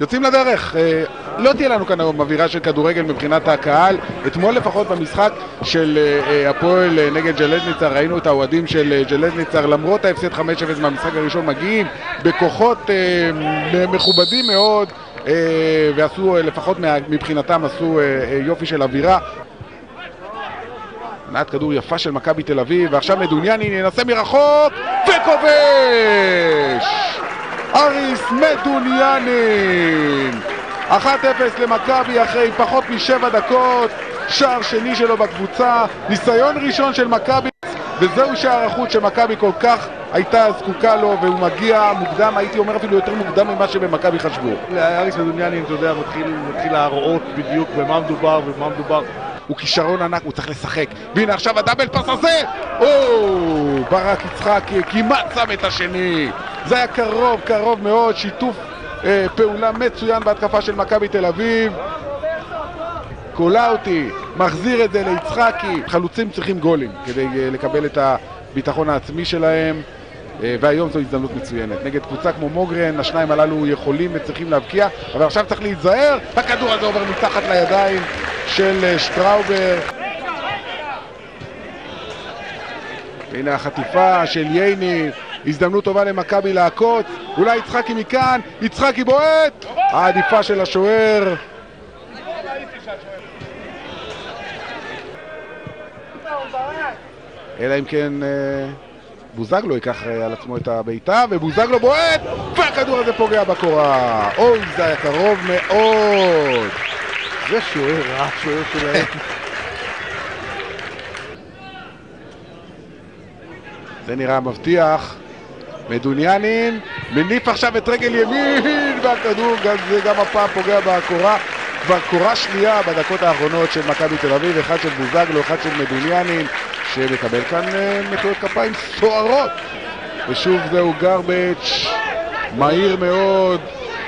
יוצאים לדרך. אה, לא תהיה לנו כאן היום אווירה של כדורגל מבחינת הקהל. אתמול לפחות במשחק של אה, אה, הפועל נגד ג'לזניצר ראינו את האוהדים של ג'לזניצר למרות ההפסד 5-0 מהמשחק הראשון מגיעים בכוחות מכובדים מאוד ועשו לפחות מבחינתם עשו יופי של אווירה. מעט כדור יפה של מכבי תל אביב ועכשיו מדוניאני ינסה מרחוק וכובש! אריס מדוניאנין 1-0 למכבי אחרי פחות משבע דקות שער שני שלו בקבוצה ניסיון ראשון של מכבי וזהו שער החוץ שמכבי כל כך הייתה זקוקה לו והוא מגיע מוקדם, הייתי אומר אפילו יותר מוקדם ממה שבמכבי חשבו. אריס מדוניאנין, אתה יודע, מתחיל, מתחיל להראות בדיוק במה מדובר ובמה מדובר הוא כישרון ענק, הוא צריך לשחק. והנה עכשיו הדאבל פס הזה! או, ברק יצחקי כמעט שם את השני. זה היה קרוב, קרוב מאוד, שיתוף אה, פעולה מצוין בהתקפה של מכבי תל אביב. קולאוטי מחזיר את זה ליצחקי. חלוצים צריכים גולים כדי אה, לקבל את הביטחון העצמי שלהם. אה, והיום זו הזדמנות מצוינת. נגד קבוצה כמו מוגרן, השניים הללו יכולים וצריכים להבקיע, אבל עכשיו צריך להיזהר, הכדור הזה עובר מתחת לידיים של אה, שטראובר. הנה החטיפה של ייני, הזדמנות טובה למכבי לעקוץ, אולי יצחקי מכאן, יצחקי בועט! העדיפה של השוער. אלא אם כן אה, בוזגלו ייקח אה, על עצמו את הבעיטה, ובוזגלו בועט, והכדור הזה פוגע בקורה. אוי, זה היה קרוב מאוד. זה שוער רע, שוער שלהם. זה נראה מבטיח. מדוניאנין מניף עכשיו את רגל ימין והכדור גם, זה גם הפעם פוגע בקורה כבר קורה שנייה בדקות האחרונות של מכבי תל אביב אחד של בוזגלו, אחד של מדוניאנין שמקבל כאן אה, מחיאות כפיים סוערות ושוב זהו גרבץ' מהיר מאוד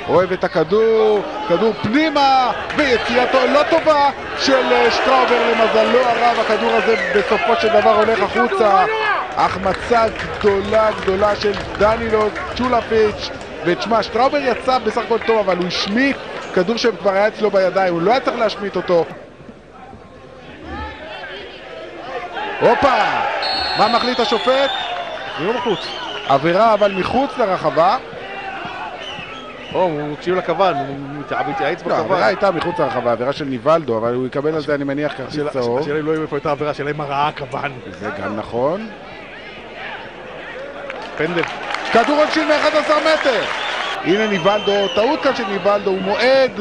אוהב את הכדור, כדור פנימה, ויציאתו לא טובה של אה, שטראובר למזלו הרב, הכדור הזה בסופו של דבר הולך החוצה. החמצה גדולה גדולה של דנילו צ'ולפיץ', ותשמע, שטראובר יצא בסך הכל טוב, אבל הוא השמיט כדור שכבר היה אצלו בידיים, הוא לא היה צריך להשמיט אותו. הופה! מה מחליט השופט? לא מחוץ. עבירה אבל מחוץ לרחבה. או, הוא הקשיב לכוון, הוא מתייעץ בכוון. לא, העבירה הייתה מחוץ לרחבה, עבירה של ניבלדו, אבל הוא יקבל על זה, אני מניח, כרטיס צהוב. השאלה היא לא איפה הייתה עבירה, השאלה אם הרעה הכוון. זה גם נכון. פנדל. כדור עונשין מ-11 מטר! הנה ניבלדו, טעות כאן של ניבלדו, הוא מועד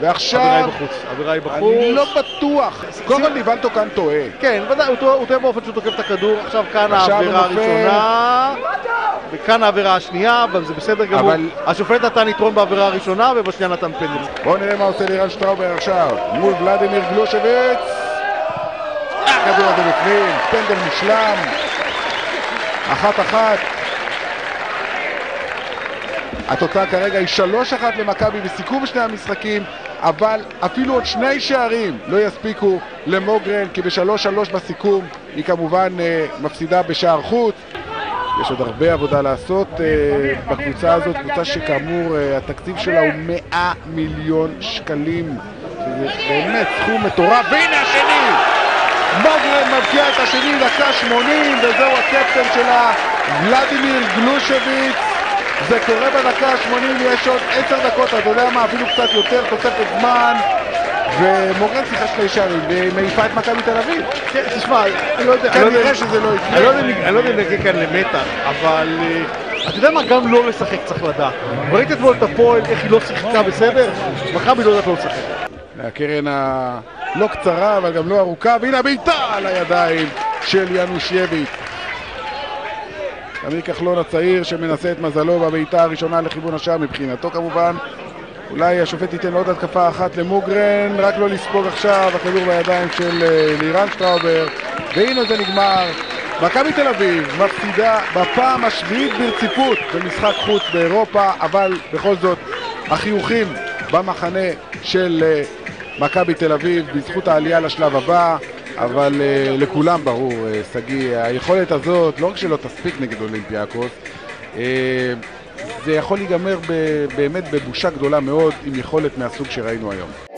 ועכשיו... עבירה היא בחוץ, עבירה היא בחוץ. אני לא בטוח. קודם כל ניבלדו כאן טועה. כן, ודאי, הוא טועה באופן שהוא תוקף את הכדור. עכשיו כאן העבירה הראשונה. וכאן העבירה השנייה, אבל זה בסדר גמור. השופט נתן יתרון בעבירה הראשונה, ובשנייה נתן פנדל. בואו נראה מה עושה לירן שטראובר עכשיו. מול ולדימיר גלושביץ. הכדור הזה בפנים, פנדל מושלם. אחת אחת. התוצאה כרגע היא 3-1 למכבי בסיכום שני המשחקים, אבל אפילו עוד שני שערים לא יספיקו למוגרן, כי ב-3-3 בסיכום היא כמובן uh, מפסידה בשער חוץ. יש עוד הרבה עבודה לעשות uh, בקבוצה הזאת, קבוצה שכאמור uh, התקציב שלה הוא 100 מיליון שקלים, שזה באמת סכום מטורף, והנה השני! מוגרן מבקיע את השני, דקה 80, וזהו הקפטן שלה, ולדימיר גלושביץ. זה קורה בדקה ה-80, יש עוד עשר דקות, אתה יודע מה, אפילו קצת יותר, תוספת זמן ומורן שיחה שני שערים ומעיפה את מכבי תל אביב. כן, תשמע, אני לא יודע... כנראה שזה לא יקרה. אני לא יודע אם נגיע כאן למתח, אבל... אה, אתה יודע מה? גם לא לשחק צריך לדעת. ראית אתמול את הפועל, איך היא לא שיחקה בסדר? מכבי לא יודעת לא לשחק. הקרן הלא קצרה, אבל גם לא ארוכה, והנה הבעיטה על הידיים של ינושייביץ'. אמיר כחלון הצעיר שמנסה את מזלו בבעיטה הראשונה לכיוון השער מבחינתו כמובן. אולי השופט ייתן עוד התקפה אחת למוגרן, רק לא לספוג עכשיו, הכדור בידיים של אה, לירן שטראובר. והנה זה נגמר. מכבי תל אביב מפסידה בפעם השביעית ברציפות במשחק חוץ באירופה אבל בכל זאת החיוכים במחנה של אה, מכבי תל אביב בזכות העלייה לשלב הבא אבל uh, לכולם ברור, uh, שגיא, היכולת הזאת, לא רק שלא תספיק נגד אולימפיאקוס, uh, זה יכול להיגמר באמת בבושה גדולה מאוד עם יכולת מהסוג שראינו היום.